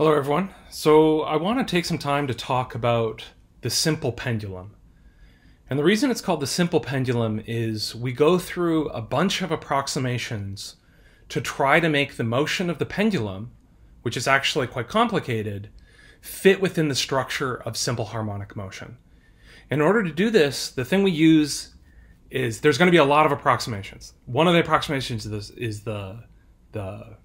Hello, everyone. So, I want to take some time to talk about the simple pendulum. And the reason it's called the simple pendulum is we go through a bunch of approximations to try to make the motion of the pendulum, which is actually quite complicated, fit within the structure of simple harmonic motion. In order to do this, the thing we use is there's going to be a lot of approximations. One of the approximations is, is the the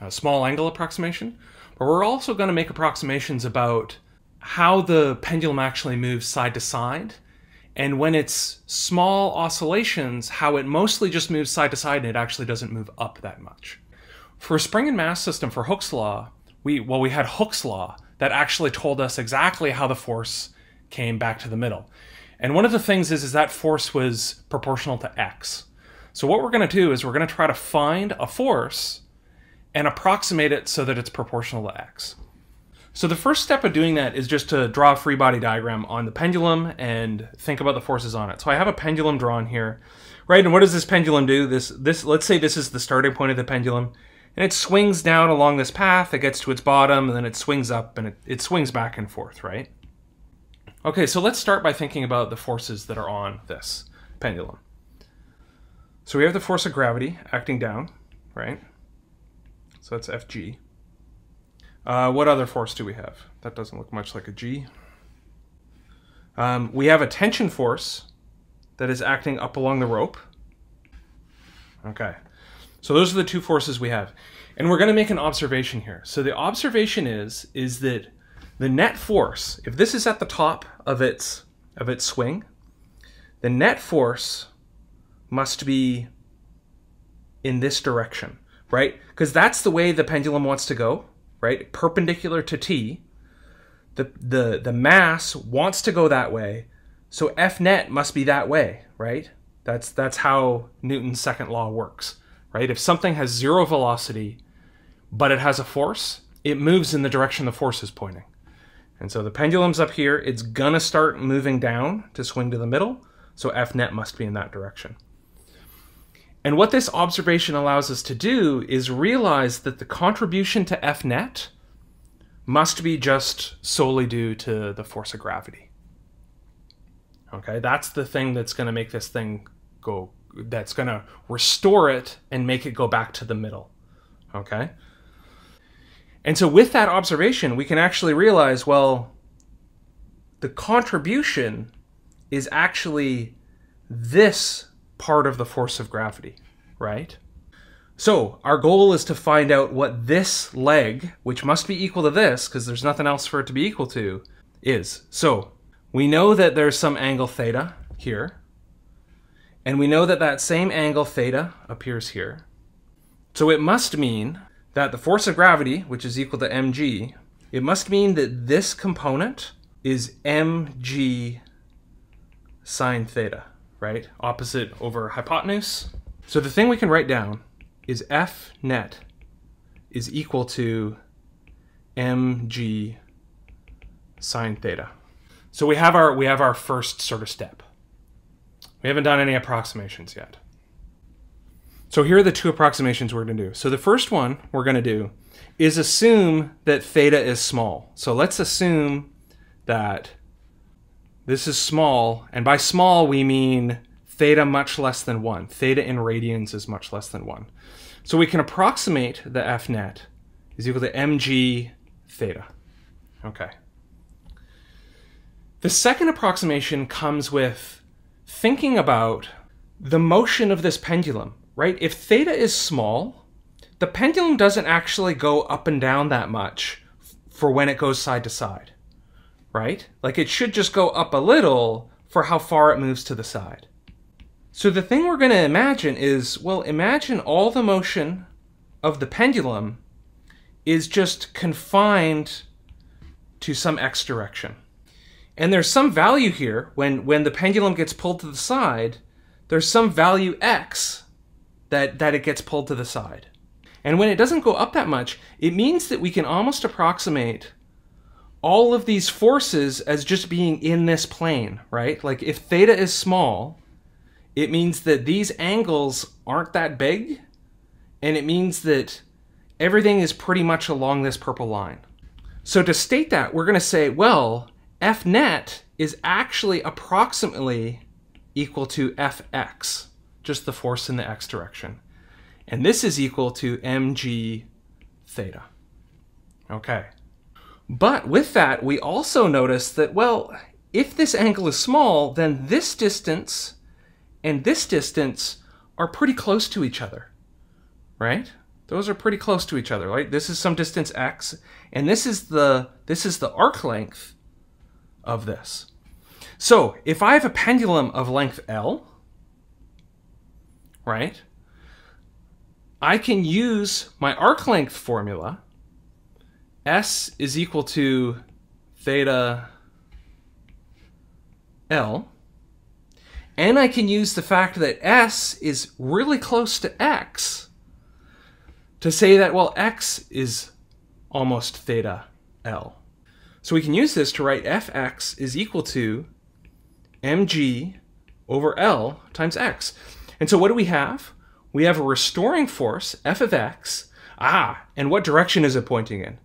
uh, small angle approximation, but we're also going to make approximations about how the pendulum actually moves side to side, and when it's small oscillations, how it mostly just moves side to side and it actually doesn't move up that much. For a spring and mass system for Hooke's law, we well we had Hooke's law that actually told us exactly how the force came back to the middle. And one of the things is, is that force was proportional to x. So what we're going to do is we're going to try to find a force and approximate it so that it's proportional to x. So the first step of doing that is just to draw a free body diagram on the pendulum and think about the forces on it. So I have a pendulum drawn here, right? And what does this pendulum do? This, this, let's say this is the starting point of the pendulum, and it swings down along this path. It gets to its bottom, and then it swings up, and it, it swings back and forth, right? Okay, so let's start by thinking about the forces that are on this pendulum. So we have the force of gravity acting down, right? So that's Fg. Uh, what other force do we have? That doesn't look much like a G. Um, we have a tension force that is acting up along the rope. Okay, so those are the two forces we have. And we're going to make an observation here. So the observation is, is that the net force, if this is at the top of its of its swing, the net force must be in this direction, right? Because that's the way the pendulum wants to go, right? Perpendicular to t. The the the mass wants to go that way, so F net must be that way, right? That's that's how Newton's second law works, right? If something has zero velocity, but it has a force, it moves in the direction the force is pointing. And so the pendulum's up here, it's gonna start moving down to swing to the middle, so F net must be in that direction. And what this observation allows us to do is realize that the contribution to Fnet must be just solely due to the force of gravity. Okay, that's the thing that's gonna make this thing go, that's gonna restore it and make it go back to the middle. Okay? And so with that observation, we can actually realize, well, the contribution is actually this part of the force of gravity, right? So our goal is to find out what this leg, which must be equal to this, because there's nothing else for it to be equal to, is. So we know that there's some angle theta here, and we know that that same angle theta appears here. So it must mean that the force of gravity, which is equal to mg, it must mean that this component is mg sine theta, right? Opposite over hypotenuse. So the thing we can write down is F net is equal to mg sine theta. So we have our we have our first sort of step. We haven't done any approximations yet. So here are the two approximations we're going to do. So the first one we're going to do is assume that theta is small. So let's assume that this is small, and by small we mean theta much less than 1. Theta in radians is much less than 1. So we can approximate the F net is equal to mg theta. Okay. The second approximation comes with thinking about the motion of this pendulum right? If theta is small, the pendulum doesn't actually go up and down that much for when it goes side to side, right? Like it should just go up a little for how far it moves to the side. So the thing we're going to imagine is, well, imagine all the motion of the pendulum is just confined to some x direction. And there's some value here when, when the pendulum gets pulled to the side, there's some value x that, that it gets pulled to the side. And when it doesn't go up that much, it means that we can almost approximate all of these forces as just being in this plane, right? Like if theta is small, it means that these angles aren't that big, and it means that everything is pretty much along this purple line. So to state that, we're going to say, well, F net is actually approximately equal to Fx, just the force in the x direction. And this is equal to mg theta. Okay. But with that, we also notice that, well, if this angle is small, then this distance and this distance are pretty close to each other, right? Those are pretty close to each other, right? This is some distance x, and this is the this is the arc length of this. So if I have a pendulum of length L, right, I can use my arc length formula. S is equal to theta L. And I can use the fact that S is really close to X to say that, well, X is almost theta L. So we can use this to write Fx is equal to mg over L times x. And so what do we have? We have a restoring force, f of x. Ah, and what direction is it pointing in?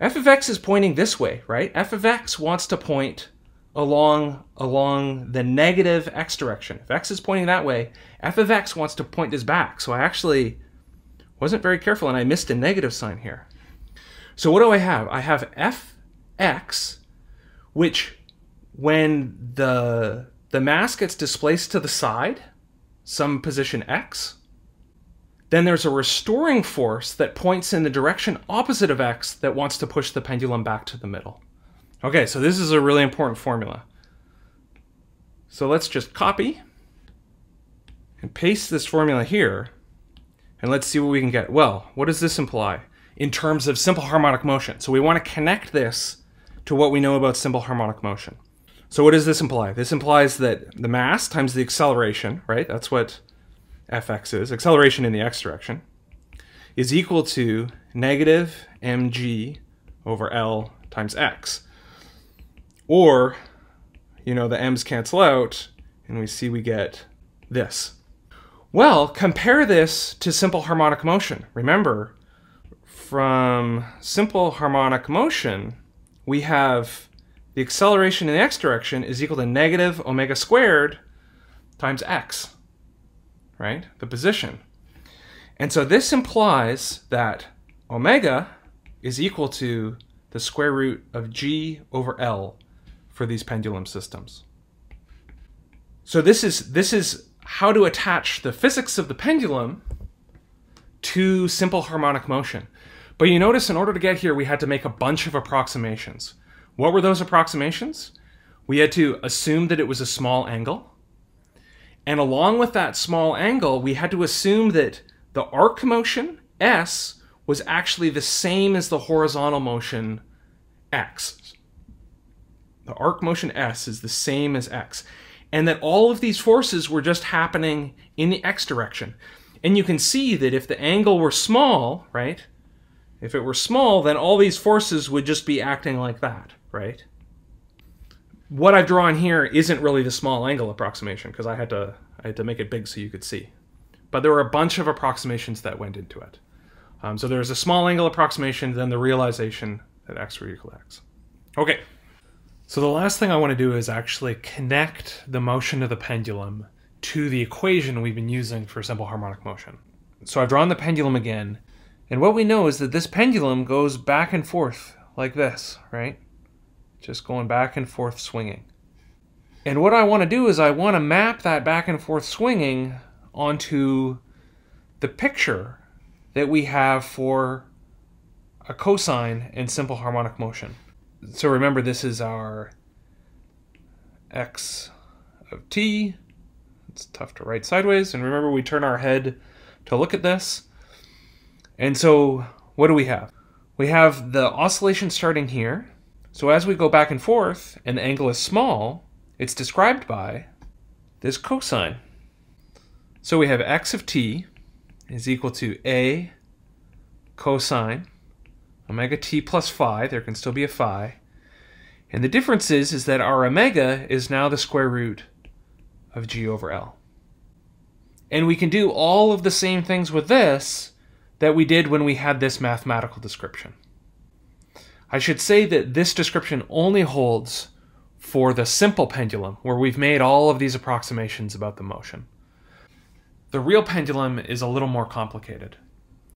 F of x is pointing this way, right? f of x wants to point along along the negative x direction. If x is pointing that way, f of x wants to point this back. So I actually wasn't very careful and I missed a negative sign here. So what do I have? I have fx, which when the the mass gets displaced to the side, some position x, then there's a restoring force that points in the direction opposite of x that wants to push the pendulum back to the middle. Okay, so this is a really important formula. So let's just copy and paste this formula here, and let's see what we can get. Well, what does this imply in terms of simple harmonic motion? So we want to connect this to what we know about simple harmonic motion. So what does this imply? This implies that the mass times the acceleration, right? That's what fx is, acceleration in the x direction, is equal to negative mg over L times x. Or, you know, the m's cancel out, and we see we get this. Well, compare this to simple harmonic motion. Remember, from simple harmonic motion, we have the acceleration in the x direction is equal to negative omega squared times x, right? The position. And so this implies that omega is equal to the square root of g over L for these pendulum systems. So this is this is how to attach the physics of the pendulum to simple harmonic motion. But you notice in order to get here we had to make a bunch of approximations. What were those approximations? We had to assume that it was a small angle. And along with that small angle, we had to assume that the arc motion, S, was actually the same as the horizontal motion, X. The arc motion S is the same as X. And that all of these forces were just happening in the X direction. And you can see that if the angle were small, right? If it were small, then all these forces would just be acting like that right? What I've drawn here isn't really the small angle approximation because I had to I had to make it big so you could see. But there were a bunch of approximations that went into it. Um, so there's a small angle approximation, then the realization that x will equal to x. Okay. So the last thing I want to do is actually connect the motion of the pendulum to the equation we've been using for simple harmonic motion. So I've drawn the pendulum again, and what we know is that this pendulum goes back and forth like this, right? Just going back and forth swinging. And what I want to do is I want to map that back and forth swinging onto the picture that we have for a cosine and simple harmonic motion. So remember this is our x of t. It's tough to write sideways. And remember we turn our head to look at this. And so what do we have? We have the oscillation starting here so as we go back and forth and the angle is small, it's described by this cosine. So we have x of t is equal to a cosine omega t plus phi. There can still be a phi. And the difference is, is that our omega is now the square root of g over L. And we can do all of the same things with this that we did when we had this mathematical description. I should say that this description only holds for the simple pendulum, where we've made all of these approximations about the motion. The real pendulum is a little more complicated.